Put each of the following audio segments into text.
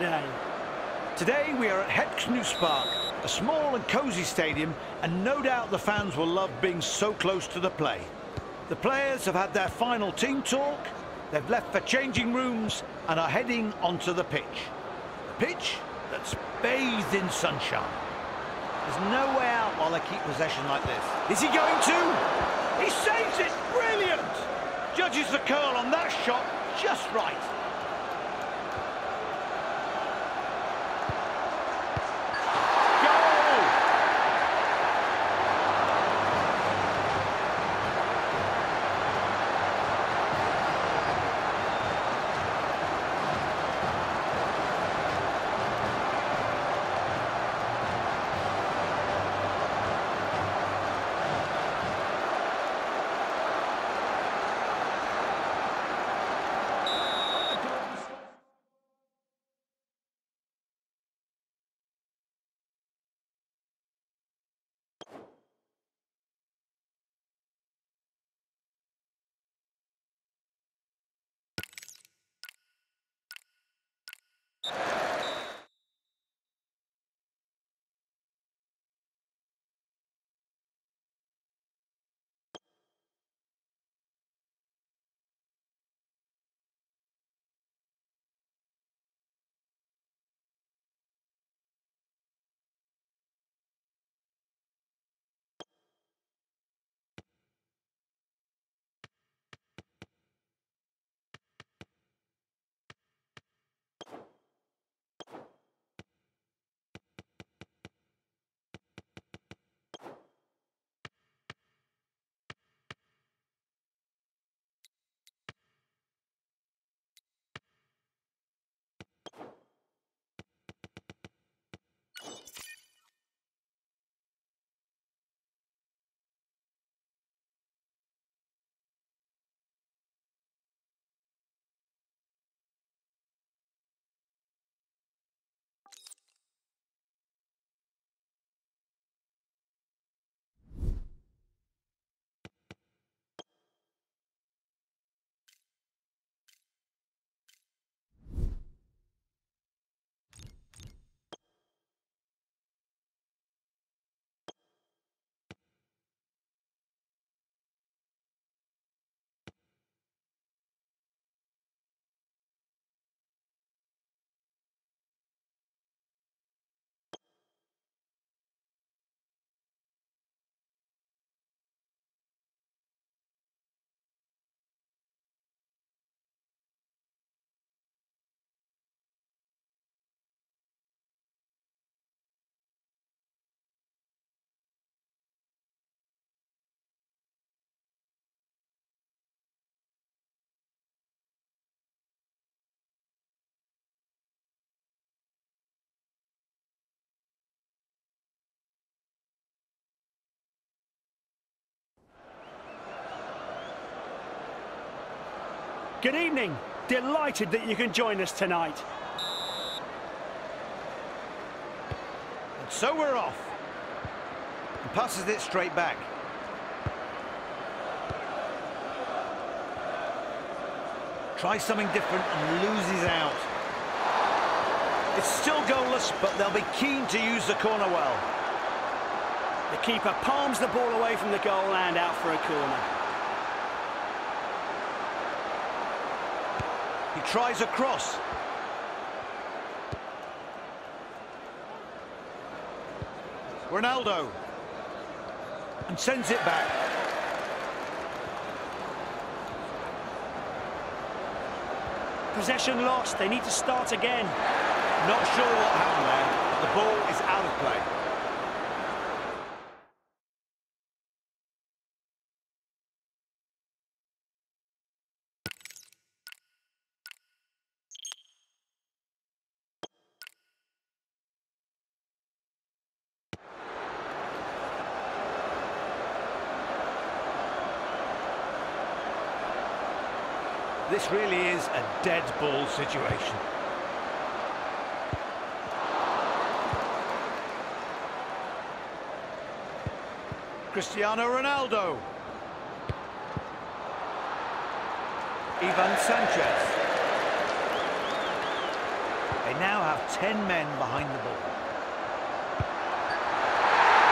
day. Today we are at Het Park, a small and cosy stadium, and no doubt the fans will love being so close to the play. The players have had their final team talk, they've left for changing rooms, and are heading onto the pitch. The pitch that's bathed in sunshine. There's no way out while they keep possession like this. Is he going to? He saves it! Brilliant! Judges the curl on that shot just right. Good evening. Delighted that you can join us tonight. And so we're off. And passes it straight back. Tries something different and loses out. It's still goalless, but they'll be keen to use the corner well. The keeper palms the ball away from the goal and out for a corner. He tries a cross. Ronaldo. And sends it back. Possession lost. They need to start again. Not sure what happened there. The ball is out of play. This really is a dead ball situation. Cristiano Ronaldo. Ivan Sanchez. They now have 10 men behind the ball.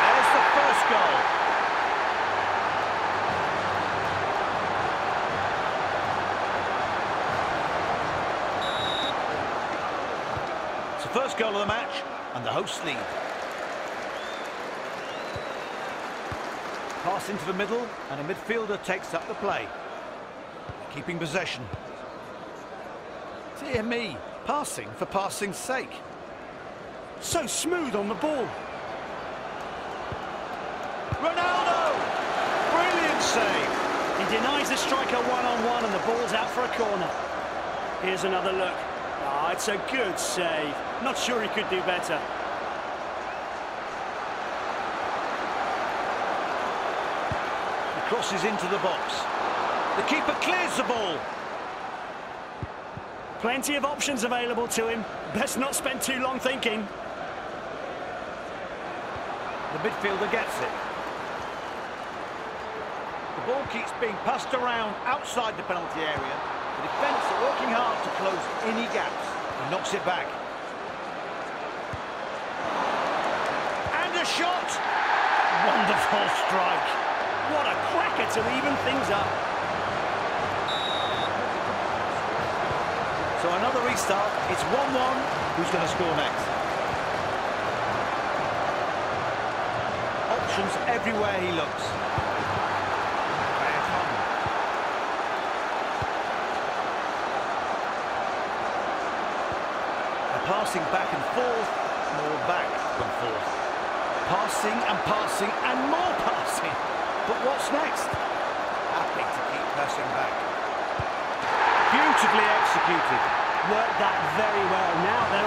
There's the first goal. The first goal of the match, and the hosts lead. Pass into the middle, and a midfielder takes up the play. Keeping possession. Dear me, passing for passing's sake. So smooth on the ball. Ronaldo! Brilliant save. He denies the striker one-on-one -on -one and the ball's out for a corner. Here's another look. Oh, it's a good save. Not sure he could do better. He crosses into the box. The keeper clears the ball. Plenty of options available to him. Best not spend too long thinking. The midfielder gets it. The ball keeps being passed around outside the penalty area. The defence are working hard to close any gaps. He knocks it back. And a shot! Wonderful strike. What a cracker to even things up. So another restart. It's 1-1. Who's going to score next? Options everywhere he looks. Passing back and forth, more back and forth. Passing and passing and more passing. But what's next? Happy to keep pressing back. Beautifully executed. Worked that very well. Now.